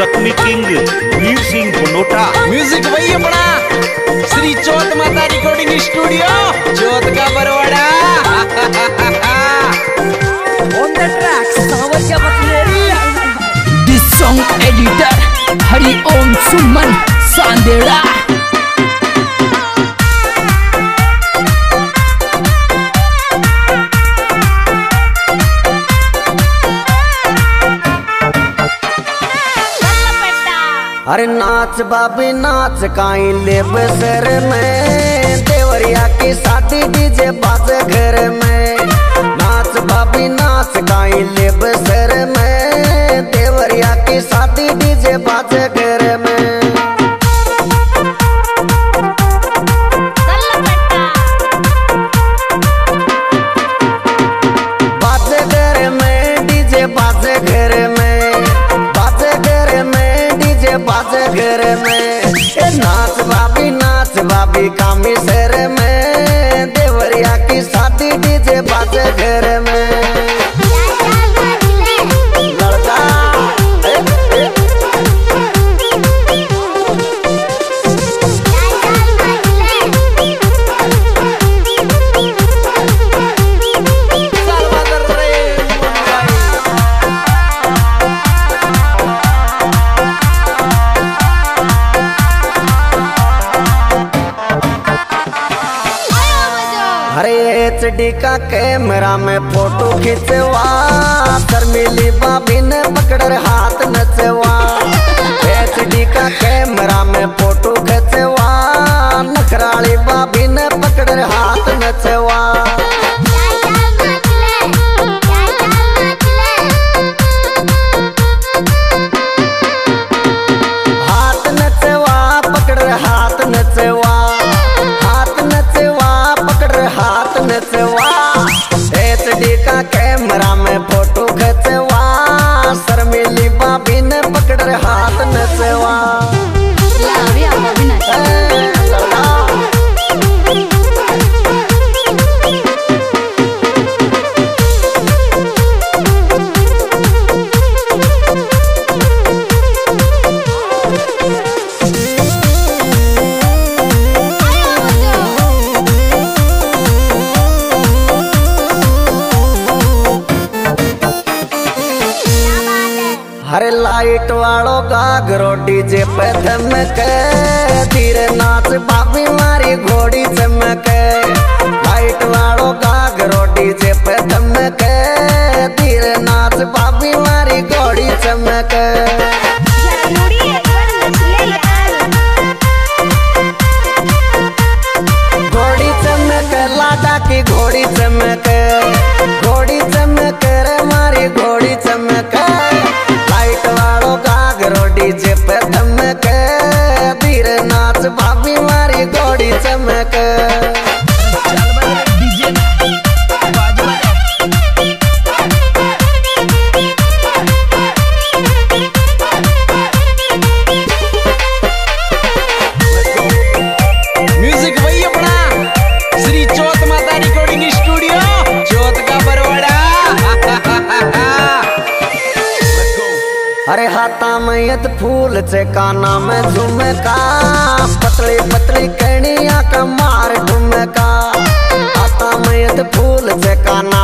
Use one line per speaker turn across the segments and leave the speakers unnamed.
जख्मी king Veer Singh Banota
music वही अपना Shri Chauth Mata recording studio Chauth ka Barwara
On the track, Savarya Patleri.
This song editor Hari Om Suman Sandera
अरे नाच, बाबी नाच, काई ले बसर में। देवरिया की शादी डीजे बाज घर में। नाच, बाबी नाच, काई ले का कैमरा में फ़ोटो खिंचवा। कर मिली हरे लाइट वालो गागरो डीजे पे धमक, धीरे नाच बाबी मारी घोड़ी चमक। लाइट वालो गागरो डीजे पे धमक, धीरे नाच बाबी मारी घोड़ी चमक। घोड़ी चमक, लाडा की घोड़ी चमक। हाथा में यद फूल से काना में झुमका। पतली पतली कणिया का मार ठुमका आता मैयत फूल से काना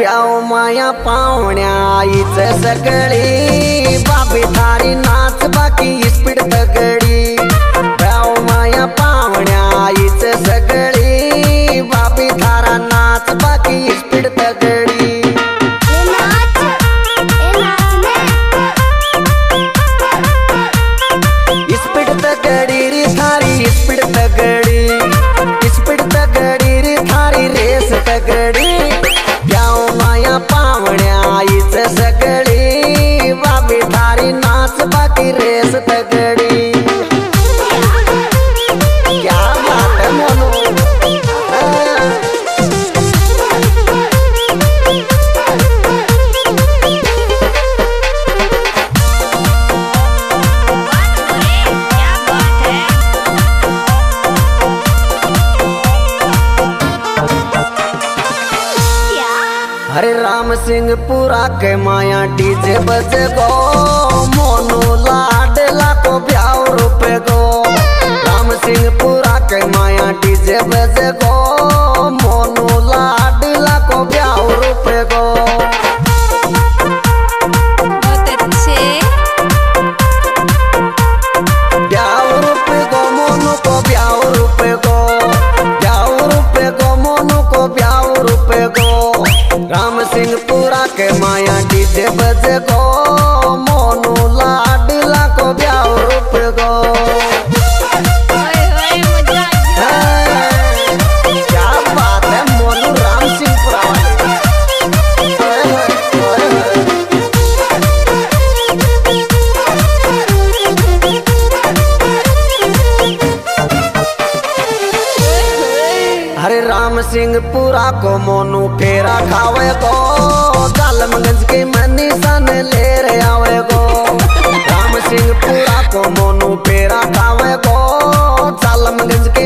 अरे माया पाहुण्या आईच सगळी बाबी थारी नाच बाकी स्पीड डीजे बजे गो मोनू लाडला तो को ब्याह रूपे गो राम सिंह पूरा के माया डीजे बजे गो मोनू लाड राम सिंह पूरा के माया डीजे बज गो पूरा को मोनू फेरा खावे गो। जालमगंज की मनी सन ले रे आवे गो। राम सिंह पूरा को मोनू फेरा खावे गो। जालमगंज के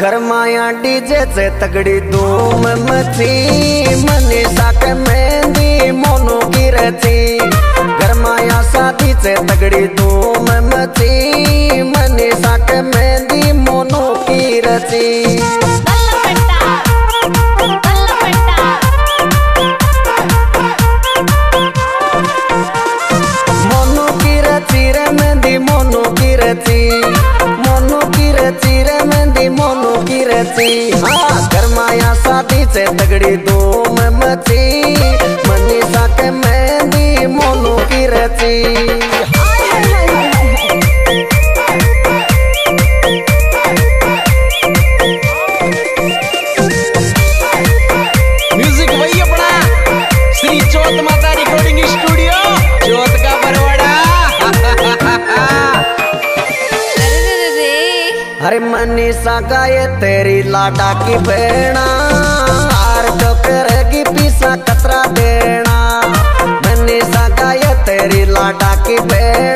घर माया डीजे से तगड़ी धूम मची। मनीषा के मेहंदी, मोनू की रची घर माया शादी से तगड़ी धूम मची। मनीषा के में गाए तेरी लाडा की भेणा हार जो करेगी पीसा कतरा देना। मनी सा गाए तेरी लाडा की
बेणा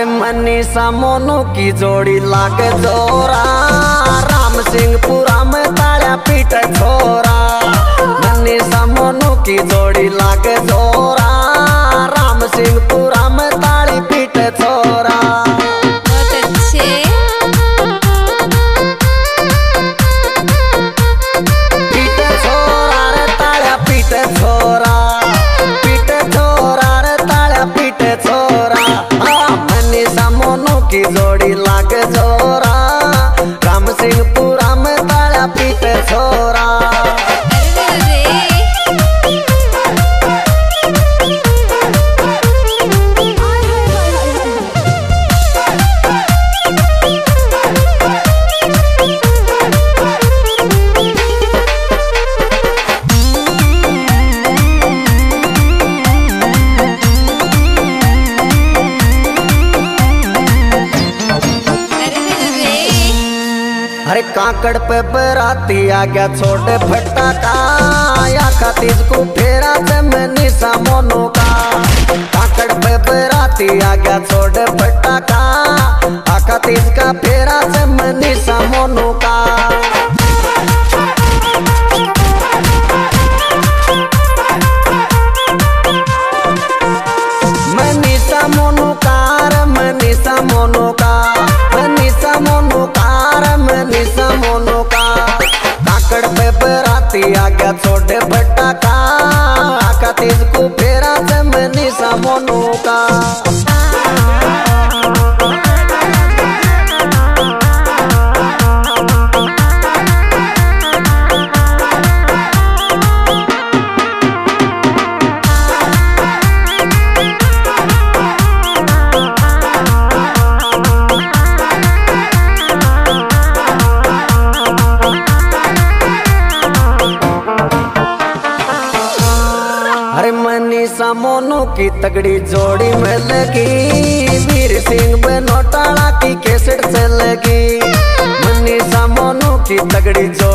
मनीषा मोनू की जोड़ी लाग जोरा। राम सिंह पूरा में ताड़ा पीट छोरा। मनीषा मोनू की जोड़ी लाग जोरा। राम सिंह पूरा में ताड़ी काकड़ पे बराती आ गया छोटे फटाका या खातीज को फेरा से मैंने सामोनो मोनू का। काकड़ पे बराती आ गया छोटे फटाका आका तीज का फेरा से तगड़ी जोड़ी में लगी। वीर सिंह बनोटाला की केसट से लगी। मनीषा मोनू की तगड़ी जोड़ी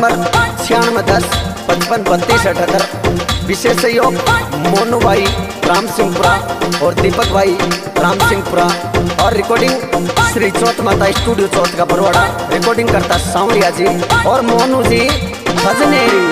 नंबर, छियानवे दस, पचपन, बत्तीस, अठहत्तर। विशेष सहयोग मोनू भाई राम सिंहपुरा और दीपक भाई राम सिंहपुरा और रिकॉर्डिंग श्री चौथ माता स्टूडियो चौथ का बरवाड़ा। रिकॉर्डिंग करता सावरिया जी और मोनू जी, भजनेरी।